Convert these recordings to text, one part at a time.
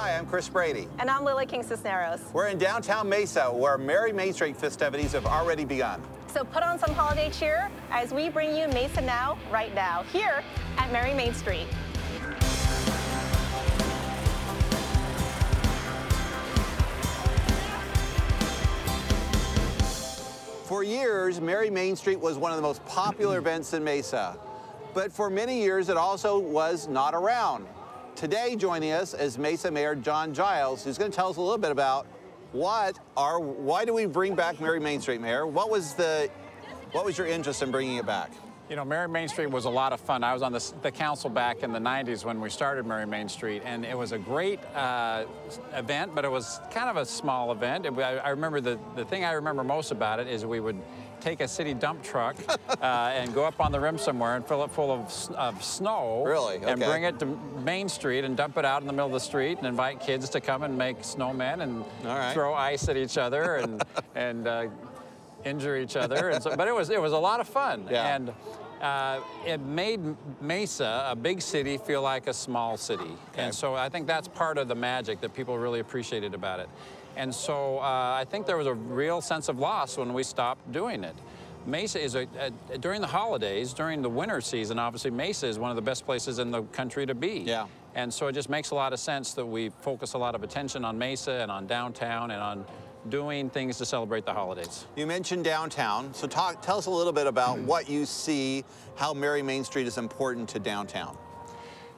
Hi, I'm Chris Brady. And I'm Lily King Cisneros. We're in downtown Mesa, where Merry Main Street festivities have already begun. So put on some holiday cheer as we bring you Mesa Now, right now, here at Merry Main Street. For years, Merry Main Street was one of the most popular events in Mesa. But for many years, it also was not around. Today, joining us is Mesa Mayor John Giles, who's going to tell us a little bit about what are, why do we bring back Merry Main Street, Mayor? What was the, what was your interest in bringing it back? You know, Merry Main Street was a lot of fun. I was on the, the council back in the 90s when we started Merry Main Street, and it was a great uh, event, but it was kind of a small event. It, I, I, remember the, the thing I remember most about it is we would take a city dump truck uh, and go up on the rim somewhere and fill it full of, of snow. Really? Okay. And bring it to Main Street and dump it out in the middle of the street and invite kids to come and make snowmen and right. throw ice at each other and, and uh, injure each other. And so, but it was it was a lot of fun. Yeah. And uh, it made Mesa, a big city, feel like a small city. Okay. And so I think that's part of the magic that people really appreciated about it. And so uh, I think there was a real sense of loss when we stopped doing it. Mesa is a, a, during the holidays, during the winter season, obviously Mesa is one of the best places in the country to be. Yeah. And so it just makes a lot of sense that we focus a lot of attention on Mesa and on downtown and on doing things to celebrate the holidays. You mentioned downtown, so talk, tell us a little bit about what you see, how Merry Main Street is important to downtown.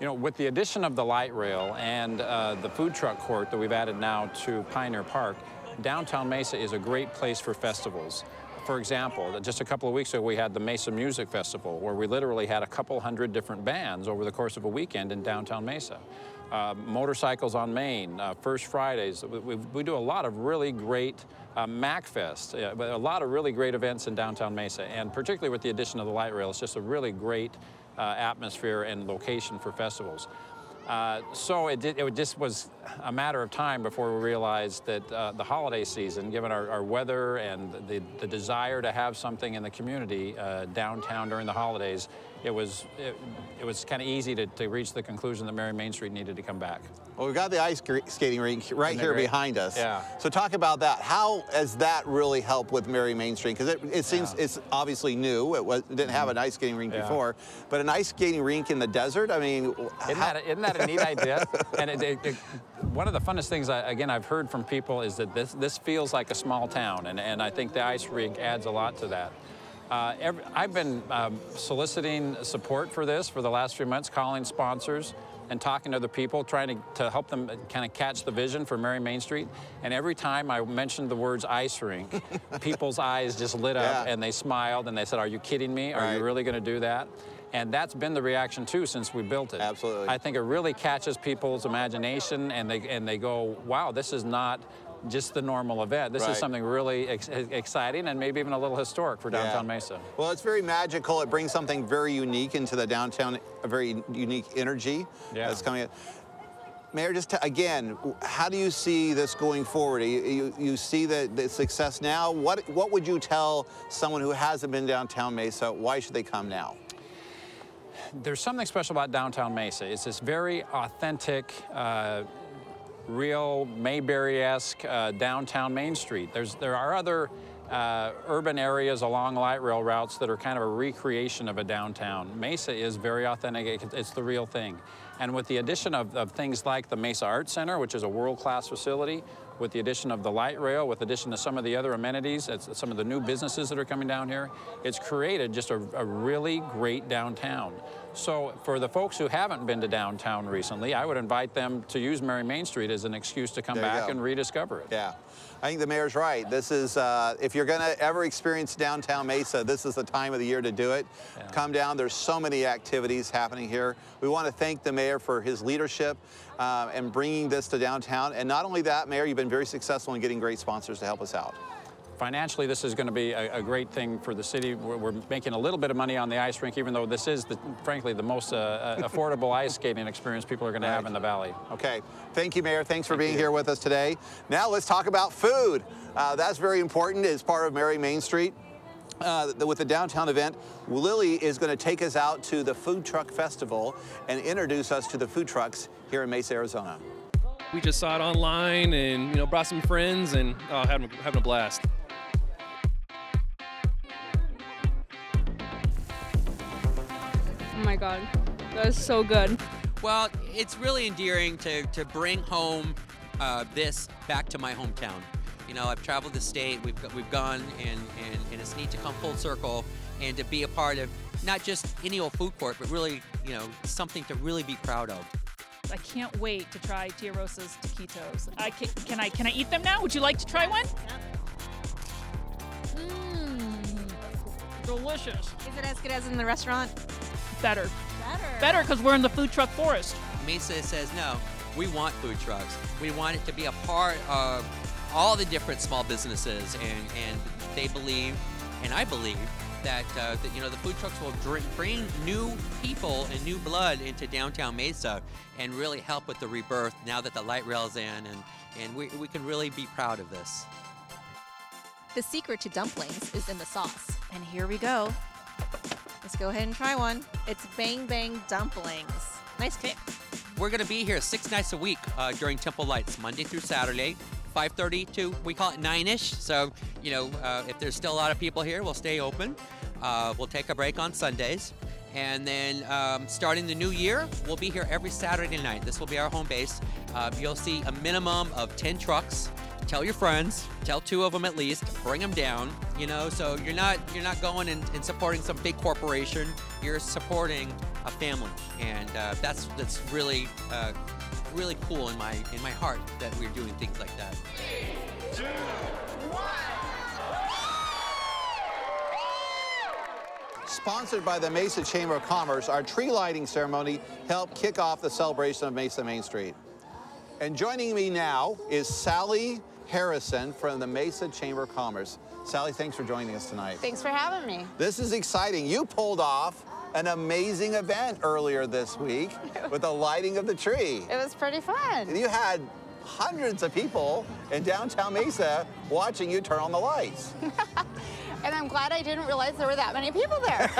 You know, with the addition of the light rail and uh, the food truck court that we've added now to Pioneer Park, downtown Mesa is a great place for festivals. For example, just a couple of weeks ago, we had the Mesa Music Festival, where we literally had a couple hundred different bands over the course of a weekend in downtown Mesa. Uh, motorcycles on Main, uh, First Fridays. We, we, we, do a lot of really great uh, MacFest, uh, a lot of really great events in downtown Mesa, and particularly with the addition of the light rail, it's just a really great uh, atmosphere and location for festivals. Uh, so it, did, it, just was a matter of time before we realized that uh, the holiday season, given our, our weather and the, the, desire to have something in the community uh, downtown during the holidays, it was it, it was kind of easy to, to reach the conclusion that Merry Main Street needed to come back. Well, we've got the ice skating rink right here great? behind us. Yeah. So talk about that. How has that really helped with Merry Main Street? Because it, it, seems yeah. it's obviously new. It, was, it didn't have an ice skating rink yeah. before, but an ice skating rink in the desert. I mean, isn't that a, isn't that a neat idea? and it, it, one of the funnest things, I, again, I've heard from people is that this this feels like a small town, and, and I think the ice rink adds a lot to that. Uh, every, I've been um, soliciting support for this for the last few months, calling sponsors and talking to other people, trying to, to help them kind of catch the vision for Merry Main Street. And every time I mentioned the words ice rink, people's eyes just lit up yeah. and they smiled and they said, are you kidding me? Are right. you really going to do that? And that's been the reaction too since we built it. Absolutely. I think it really catches people's imagination and they, and they go, wow, this is not just the normal event. This right. is something really ex exciting and maybe even a little historic for downtown yeah. Mesa. Well, it's very magical. It brings something very unique into the downtown, a very unique energy yeah. that's coming in. Mayor, just again, how do you see this going forward? You, you, you see the, the, success now. What, what would you tell someone who hasn't been downtown Mesa? Why should they come now? There's something special about downtown Mesa. It's this very authentic, uh, real Mayberry-esque uh, downtown Main Street. There's, there are other uh, urban areas along light rail routes that are kind of a recreation of a downtown. Mesa is very authentic. It's the real thing. And with the addition of, of things like the Mesa Art Center, which is a world-class facility, with the addition of the light rail, with addition to some of the other amenities, some of the new businesses that are coming down here, it's created just a, a, really great downtown. So for the folks who haven't been to downtown recently, I would invite them to use Merry Main Street as an excuse to come back and rediscover it. Yeah. I think the mayor's right. This is, uh, if you're going to ever experience downtown Mesa, this is the time of the year to do it. Yeah. Come down. There's so many activities happening here. We want to thank the mayor for his leadership uh, and bringing this to downtown. And not only that, Mayor, you've been very successful in getting great sponsors to help us out. Financially, this is going to be a, a, great thing for the city. We're, we're, making a little bit of money on the ice rink, even though this is, the, frankly, the most uh, uh affordable ice skating experience people are going right. to have in the valley. Okay. Thank you, Mayor. Thanks for Thank being you. here with us today. Now let's talk about food. Uh, that's very important as part of Merry Main Street. Uh, with the downtown event, Lily is going to take us out to the Food Truck Festival and introduce us to the food trucks here in Mesa, Arizona. we just saw it online and you know brought some friends and uh, having having a blast. My god, that is so good. Well, it's really endearing to, to bring home uh, this back to my hometown. You know, I've traveled the state, we've, we've gone, and, and, and it's neat to come full circle and to be a part of not just any old food court, but really, you know, something to really be proud of. I can't wait to try Tia Rosa's taquitos. I can, can I can I eat them now? Would you like to try one? Mmm, delicious. Is it as good as in the restaurant? Better, Better. better because we're in the food truck forest. Mesa says, no, we want food trucks. We want it to be a part of all the different small businesses, and, and they believe, and I believe, that, uh, that you know the food trucks will dr- bring new people and new blood into downtown Mesa and really help with the rebirth now that the light rail's in, and, and we, we can really be proud of this. The secret to dumplings is in the sauce. And here we go. Let's go ahead and try one. It's Bang Bang Dumplings. Nice kick. We're going to be here six nights a week uh, during Temple Lights, Monday through Saturday, 5:30 to we call it nine-ish. So you know, uh, if there's still a lot of people here, we'll stay open. Uh, we'll take a break on Sundays, and then um, starting the new year, we'll be here every Saturday night. This will be our home base. Uh, you'll see a minimum of 10 trucks. Tell your friends. Tell two of them at least. Bring them down. You know, so you're not you're not going and, and supporting some big corporation. You're supporting a family, and uh, that's that's really uh, really cool in my in my heart that we're doing things like that. Sponsored by the Mesa Chamber of Commerce, our tree lighting ceremony helped kick off the celebration of Mesa Main Street. And joining me now is Sally Harrison from the Mesa Chamber of Commerce. Sally, thanks for joining us tonight. Thanks for having me. This is exciting. You pulled off an amazing event earlier this week with the lighting of the tree. It was pretty fun. And you had hundreds of people in downtown Mesa watching you turn on the lights. And I'm glad I didn't realize there were that many people there.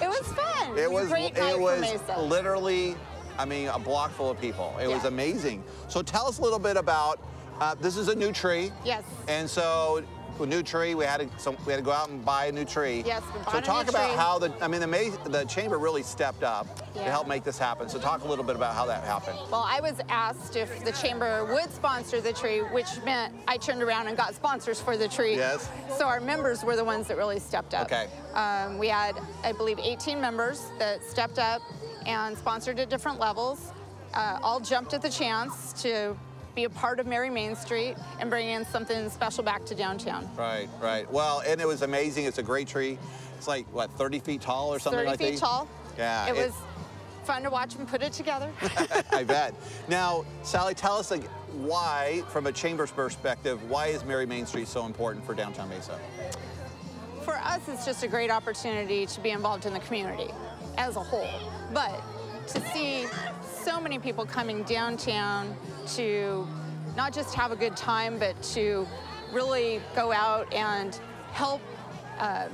it was fun. It a was great night it for was Mesa. literally, I mean, a block full of people. It was amazing. So tell us a little bit about. Uh, this is a new tree. Yes. And so, a new tree. We had to so we had to go out and buy a new tree. Yes, we bought So a talk new about tree. how the I mean the the chamber really stepped up to help make this happen. So talk a little bit about how that happened. Well, I was asked if the chamber would sponsor the tree, which meant I turned around and got sponsors for the tree. Yes. So our members were the ones that really stepped up. Okay. Um, we had, I believe, 18 members that stepped up and sponsored at different levels. Uh, all jumped at the chance to be a part of Merry Main Street and bring in something special back to downtown. Right, right. Well, and it was amazing. It's a great tree. It's like what 30 feet tall or something 30 like that. 30 feet tall. Yeah. It was fun to watch them put it together. I bet. Now, Sally, tell us like, why, from a chamber's perspective, why is Merry Main Street so important for downtown Mesa? For us, it's just a great opportunity to be involved in the community as a whole. But to see so many people coming downtown to not just have a good time, but to really go out and help, uh,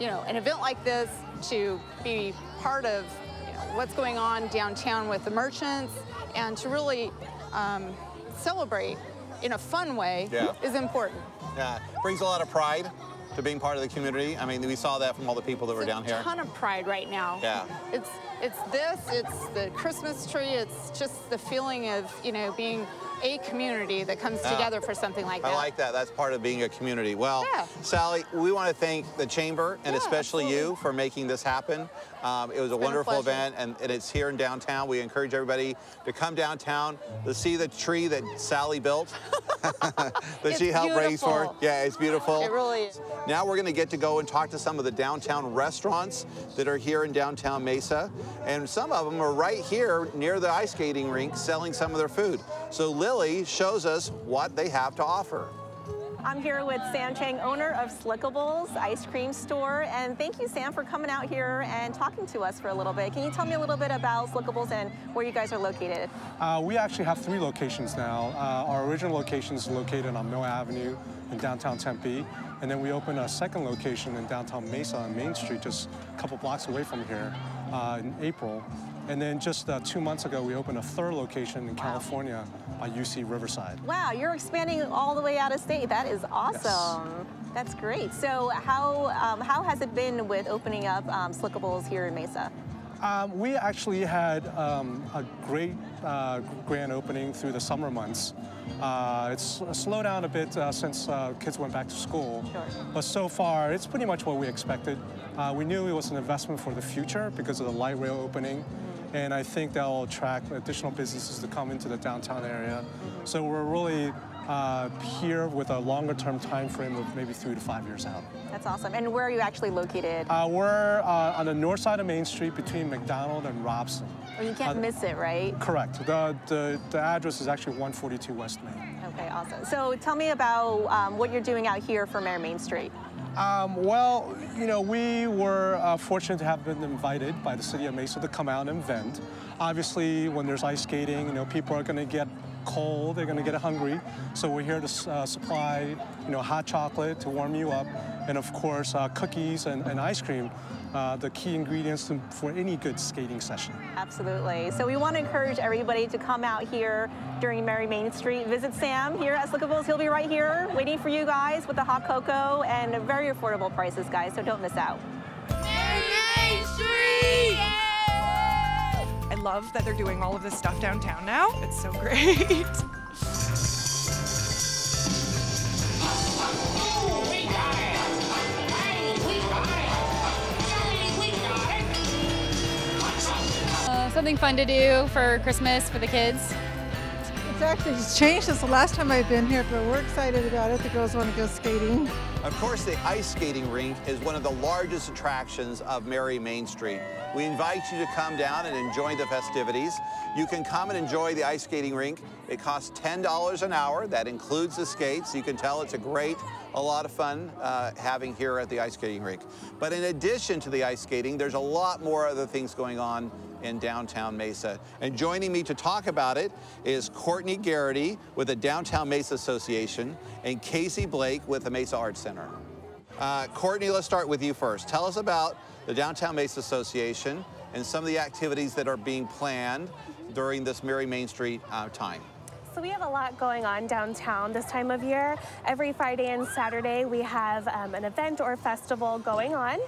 you know, an event like this to be part of you know, what's going on downtown with the merchants and to really um, celebrate in a fun way Yeah. is important. Yeah, brings a lot of pride to being part of the community. I mean, we saw that from all the people that were It's a down here. ton of pride right now. Yeah. It's it's this, it's the Christmas tree, it's just the feeling of, you know, being a community that comes Yeah. together for something like that. I like that. That's part of being a community. Well, Yeah. Sally, we want to thank the chamber and Yeah, especially you for making this happen. Um, it was a been a wonderful event, and, and it's here in downtown. We encourage everybody to come downtown to see the tree that Sally built, that It's she helped raise for. Yeah, it's beautiful. It really is. Now we're going to get to go and talk to some of the downtown restaurants that are here in downtown Mesa. And some of them are right here near the ice skating rink selling some of their food. So Lily shows us what they have to offer. I'm here with Sam Chang, owner of Slickables Ice Cream Store. And thank you, Sam, for coming out here and talking to us for a little bit. Can you tell me a little bit about Slickables and where you guys are located? Uh, we actually have three locations now. Uh, our original location is located on Mill Avenue in downtown Tempe, and then we opened a second location in downtown Mesa on Main Street, just a couple blocks away from here, uh, in April. And then just uh, two months ago, we opened a third location in California by UC Riverside. Wow, you're expanding all the way out of state. That is awesome. That's great. So how, um, how has it been with opening up um, Slickables here in Mesa? Um, we actually had um, a great uh, grand opening through the summer months. Uh, it's slowed down a bit uh, since uh, kids went back to school, Sure. but so far it's pretty much what we expected. Uh, we knew it was an investment for the future because of the light rail opening, and I think that'll attract additional businesses to come into the downtown area. So we're really uh, here with a longer term time frame of maybe three to five years out. That's awesome. And where are you actually located? Uh, we're uh, on the north side of Main Street between McDonald and Robson. Well, you can't uh, miss it, right? Correct. The, the, the address is actually 142 West Main. Okay, awesome. So tell me about um, what you're doing out here for Merry Main Street. Um, well, you know, we were uh, fortunate to have been invited by the city of Mesa to come out and vent. Obviously, when there's ice skating, you know, people are going to get cold, they're going to get hungry. So we're here to uh, supply, you know, hot chocolate to warm you up, and of course, uh, cookies and, and ice cream, uh, the key ingredients to, for any good skating session. Absolutely. So we want to encourage everybody to come out here during Merry Main Street. Visit Sam here at Slickables. He'll be right here waiting for you guys with the hot cocoa and very affordable prices, guys. So don't miss out. Merrym Street! I love that they're doing all of this stuff downtown now. It's so great. something fun to do for Christmas for the kids. It's actually changed since the last time I've been here, but we're excited about it. The girls want to go skating. Of course, the ice skating rink is one of the largest attractions of Merry Main Street. We invite you to come down and enjoy the festivities. You can come and enjoy the ice skating rink. It costs $10 an hour. That includes the skates. You can tell it's a great, a lot of fun uh, having here at the ice skating rink. But in addition to the ice skating, there's a lot more other things going on in downtown Mesa. And joining me to talk about it is Courtney Garrity with the Downtown Mesa Association and Casey Blake with the Mesa Arts Center. Uh, Courtney, let's start with you first. Tell us about the Downtown Mesa Association and some of the activities that are being planned during this Merry Main Street uh, time. So we have a lot going on downtown this time of year. Every Friday and Saturday we have um, an event or festival going on.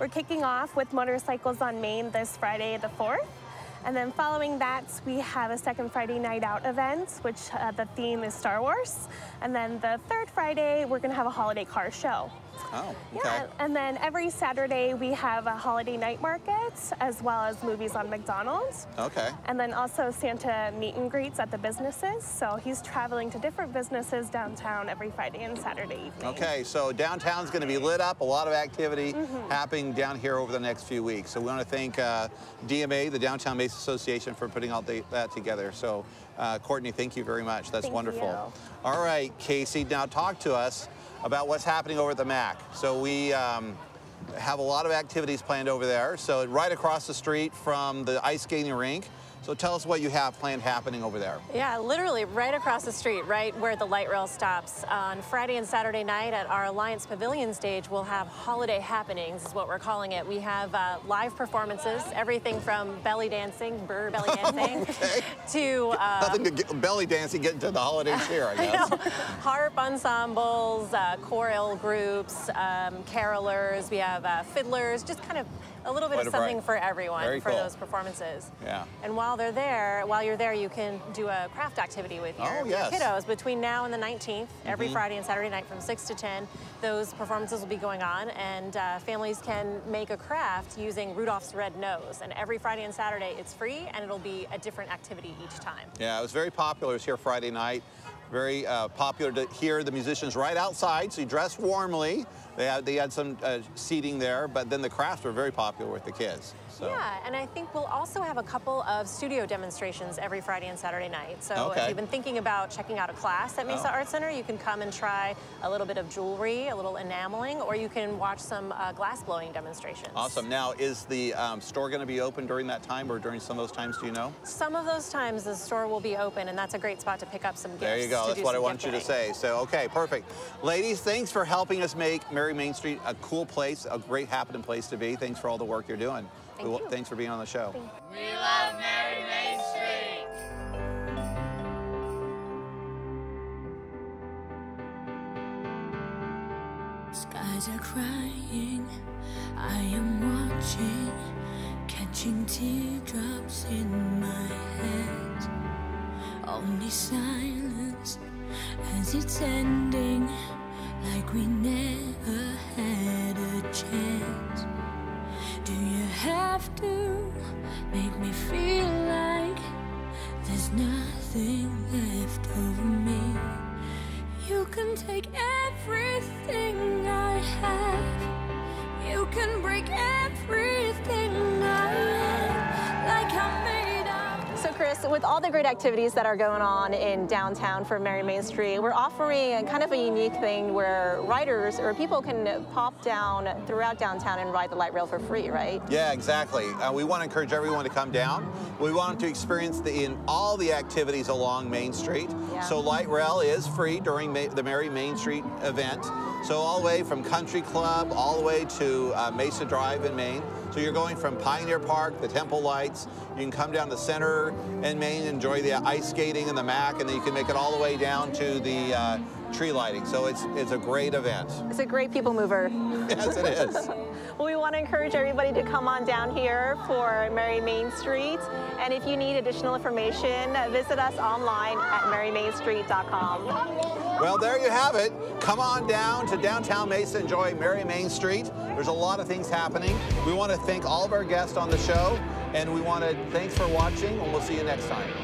We're kicking off with Motorcycles on Main this Friday the 4th. And then following that, we have a second Friday night out event, which uh, the theme is Star Wars. And then the third Friday, we're gonna have a holiday car show. Oh, okay. Yeah, and then every Saturday we have a holiday night market as well as movies on McDonald's. Okay. And then also Santa meet and greets at the businesses. So he's traveling to different businesses downtown every Friday and Saturday evening. Okay, so downtown's going to be lit up, a lot of activity Mhm. happening down here over the next few weeks. So we want to thank uh, DMA, the Downtown Mesa Association, for putting all the, that together. So uh, Courtney, thank you very much. That's Thank wonderful. you. All right, Casey, now talk to us about what's happening over at the MAC. So we um, have a lot of activities planned over there. So right across the street from the ice skating rink. So tell us what you have planned happening over there. Yeah, literally right across the street, right where the light rail stops. On Friday and Saturday night at our Alliance Pavilion stage, we'll have holiday happenings, is what we're calling it. We have uh, live performances, everything from belly dancing, burr belly dancing, to uh, Nothing to get belly dancing, get into the holiday cheer, I guess. harp ensembles, uh, choral groups, um, carolers. We have uh, fiddlers, just kind of a little bit Quite of something for everyone Very for cool. those performances. Yeah. And while they're there, while you're there, you can do a craft activity with your, Oh, your yes. kiddos between now and the 19th. Every Mhm. Friday and Saturday night from 6 to 10, those performances will be going on, and uh, families can make a craft using Rudolph's red nose. And every Friday and Saturday, it's free, and it'll be a different activity each time. Yeah, it was very popular. It was here Friday night. Very uh, popular to hear the musicians right outside, so you dress warmly. They had, they had some uh, seating there, but then the crafts were very popular with the kids. So. Yeah, and I think we'll also have a couple of studio demonstrations every Friday and Saturday night. So Okay. if you've been thinking about checking out a class at Mesa Oh. Art Center, you can come and try a little bit of jewelry, a little enameling, or you can watch some uh, glass blowing demonstrations. Awesome. Now, is the um, store going to be open during that time or during some of those times, do you know? Some of those times the store will be open, and that's a great spot to pick up some gifts. There you go. That's what I want you to say. So, okay, perfect. Ladies, thanks for helping us make Merry Main Street a cool place, a great happening place to be. Thanks for all the work you're doing. Thank well, thanks for being on the show. We love Merry Main Street. Skies are crying, I am watching, catching teardrops in my head. Only silence as it's ending, like we never. With all the great activities that are going on in downtown for Merry Main Street, we're offering a kind of a unique thing where riders or people can pop down throughout downtown and ride the light rail for free, right? Yeah, exactly. Uh, we want to encourage everyone to come down. We want them to experience the, in all the activities along Main Street. Yeah. So light rail is free during Ma the Merry Main Street event. So all the way from Country Club all the way to uh, Mesa Drive in Main. So you're going from Pioneer Park, the Temple Lights. You can come down to Center in Main, enjoy the ice skating and the MAC, and then you can make it all the way down to the uh, tree lighting. So it's it's a great event. It's a great people mover. Yes, it is. well, we want to encourage everybody to come on down here for Merry Main Street. And if you need additional information, visit us online at merrymainstreet.com. Well, there you have it. Come on down to downtown Mesa, and enjoy Merry Main Street. There's a lot of things happening. We want to thank all of our guests on the show, and we want to thanks for watching, and we'll see you next time.